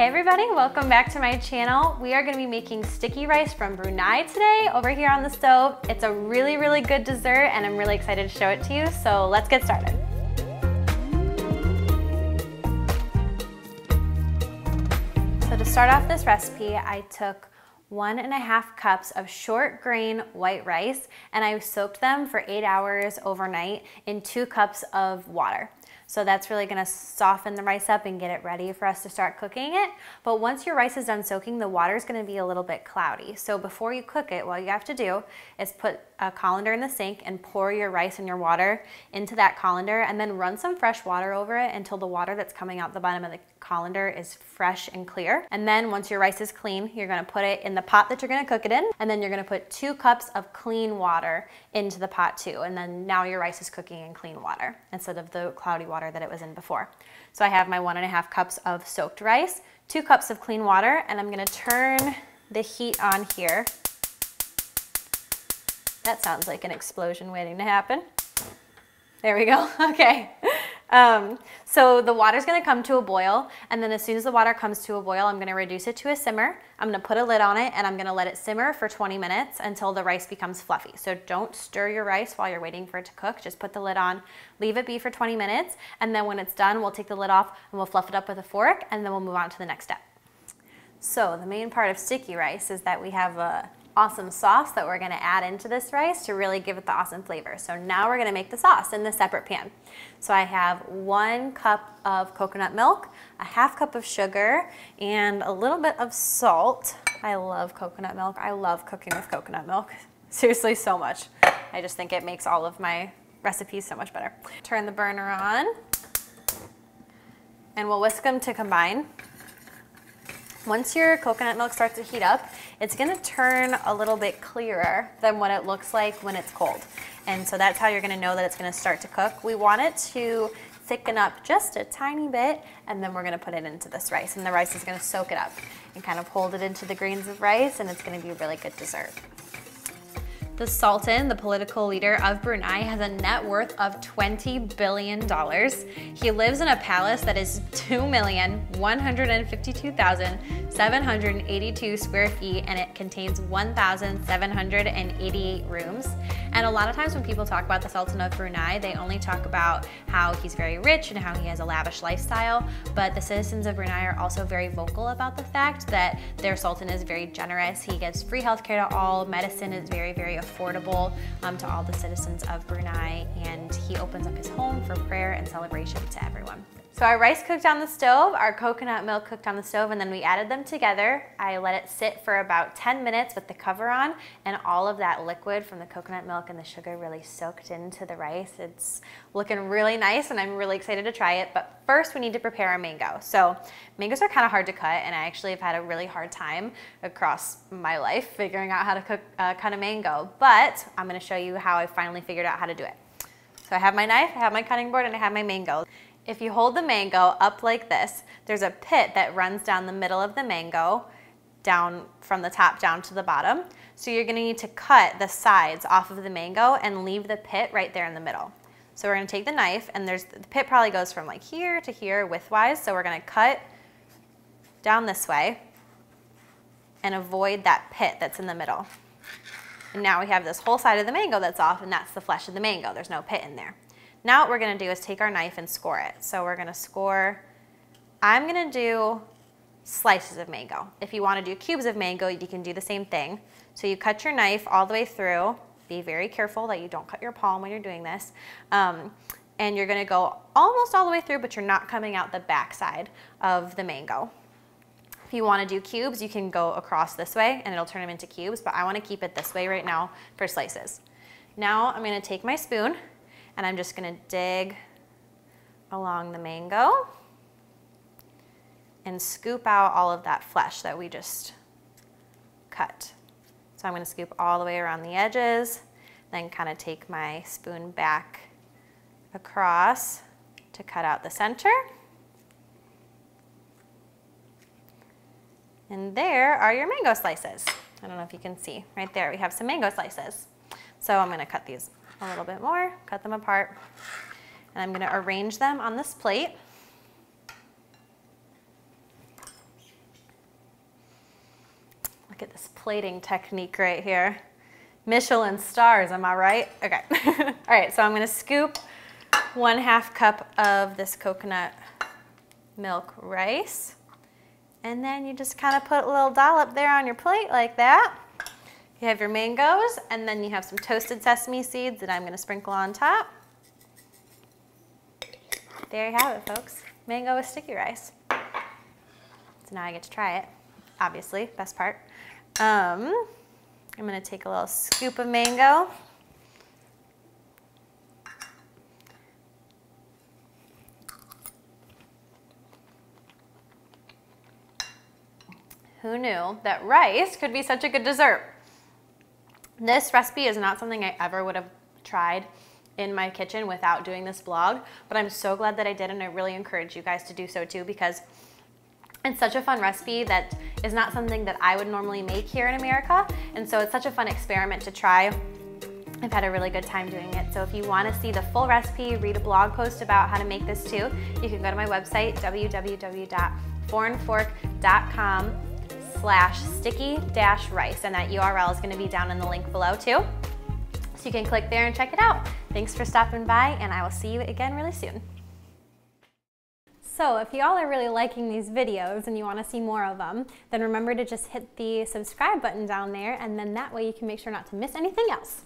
Hey everybody, welcome back to my channel. We are gonna be making sticky rice from Brunei today over here on the stove. It's a really, really good dessert and I'm really excited to show it to you, so let's get started. So to start off this recipe, I took one and a half cups of short grain white rice and I soaked them for eight hours overnight in two cups of water. So that's really gonna soften the rice up and get it ready for us to start cooking it. But once your rice is done soaking, the water is gonna be a little bit cloudy. So before you cook it, what you have to do is put a colander in the sink and pour your rice and your water into that colander and then run some fresh water over it until the water that's coming out the bottom of the colander is fresh and clear. And then once your rice is clean, you're gonna put it in the pot that you're gonna cook it in, and then you're gonna put two cups of clean water into the pot too. And then now your rice is cooking in clean water instead of the cloudy water that it was in before. So I have my one and a half cups of soaked rice, two cups of clean water, and I'm gonna turn the heat on here. That sounds like an explosion waiting to happen. There we go, okay. Um, so the water's gonna come to a boil, and then as soon as the water comes to a boil, I'm gonna reduce it to a simmer. I'm gonna put a lid on it, and I'm gonna let it simmer for 20 minutes until the rice becomes fluffy. So don't stir your rice while you're waiting for it to cook. Just put the lid on, leave it be for 20 minutes, and then when it's done, we'll take the lid off and we'll fluff it up with a fork, and then we'll move on to the next step. So the main part of sticky rice is that we have a awesome sauce that we're gonna add into this rice to really give it the awesome flavor. So now we're gonna make the sauce in the separate pan. So I have one cup of coconut milk, a half cup of sugar, and a little bit of salt. I love coconut milk. I love cooking with coconut milk. Seriously, so much. I just think it makes all of my recipes so much better. Turn the burner on, and we'll whisk them to combine. Once your coconut milk starts to heat up, it's gonna turn a little bit clearer than what it looks like when it's cold. And so that's how you're gonna know that it's gonna start to cook. We want it to thicken up just a tiny bit, and then we're gonna put it into this rice. And the rice is gonna soak it up and kind of hold it into the grains of rice, and it's gonna be a really good dessert. The Sultan, the political leader of Brunei, has a net worth of $20 billion. He lives in a palace that is 2,152,782 square feet and it contains 1,788 rooms. And a lot of times when people talk about the Sultan of Brunei, they only talk about how he's very rich and how he has a lavish lifestyle. But the citizens of Brunei are also very vocal about the fact that their Sultan is very generous. He gives free healthcare to all, medicine is very, very affordable affordable um, to all the citizens of Brunei, and he opens up his home for prayer and celebration to everyone. So our rice cooked on the stove, our coconut milk cooked on the stove, and then we added them together. I let it sit for about 10 minutes with the cover on, and all of that liquid from the coconut milk and the sugar really soaked into the rice. It's looking really nice, and I'm really excited to try it. But first, we need to prepare our mango. So mangoes are kind of hard to cut, and I actually have had a really hard time across my life figuring out how to cook, uh, cut a mango. But I'm gonna show you how I finally figured out how to do it. So I have my knife, I have my cutting board, and I have my mango. If you hold the mango up like this, there's a pit that runs down the middle of the mango, down from the top down to the bottom. So you're gonna need to cut the sides off of the mango and leave the pit right there in the middle. So we're gonna take the knife and there's the pit probably goes from like here to here widthwise. So we're gonna cut down this way and avoid that pit that's in the middle. And now we have this whole side of the mango that's off and that's the flesh of the mango. There's no pit in there. Now what we're gonna do is take our knife and score it. So we're gonna score, I'm gonna do slices of mango. If you wanna do cubes of mango, you can do the same thing. So you cut your knife all the way through. Be very careful that you don't cut your palm when you're doing this. Um, and you're gonna go almost all the way through, but you're not coming out the back side of the mango. If you wanna do cubes, you can go across this way and it'll turn them into cubes, but I wanna keep it this way right now for slices. Now I'm gonna take my spoon and I'm just gonna dig along the mango and scoop out all of that flesh that we just cut. So I'm gonna scoop all the way around the edges, then kind of take my spoon back across to cut out the center. And there are your mango slices. I don't know if you can see, right there we have some mango slices. So I'm gonna cut these a little bit more, cut them apart, and I'm gonna arrange them on this plate. Look at this plating technique right here. Michelin stars, am I right? Okay. All right, so I'm gonna scoop one half cup of this coconut milk rice. And then you just kind of put a little dollop there on your plate like that. You have your mangoes, and then you have some toasted sesame seeds that I'm gonna sprinkle on top. There you have it, folks. Mango with sticky rice. So now I get to try it, obviously, best part. Um, I'm gonna take a little scoop of mango. Who knew that rice could be such a good dessert? This recipe is not something I ever would have tried in my kitchen without doing this blog, but I'm so glad that I did and I really encourage you guys to do so too because it's such a fun recipe that is not something that I would normally make here in America. And so it's such a fun experiment to try. I've had a really good time doing it. So if you want to see the full recipe, read a blog post about how to make this too, you can go to my website, www.foreignfork.com slash sticky dash rice. And that URL is going to be down in the link below too. So you can click there and check it out. Thanks for stopping by and I will see you again really soon. So if y'all are really liking these videos and you want to see more of them, then remember to just hit the subscribe button down there and then that way you can make sure not to miss anything else.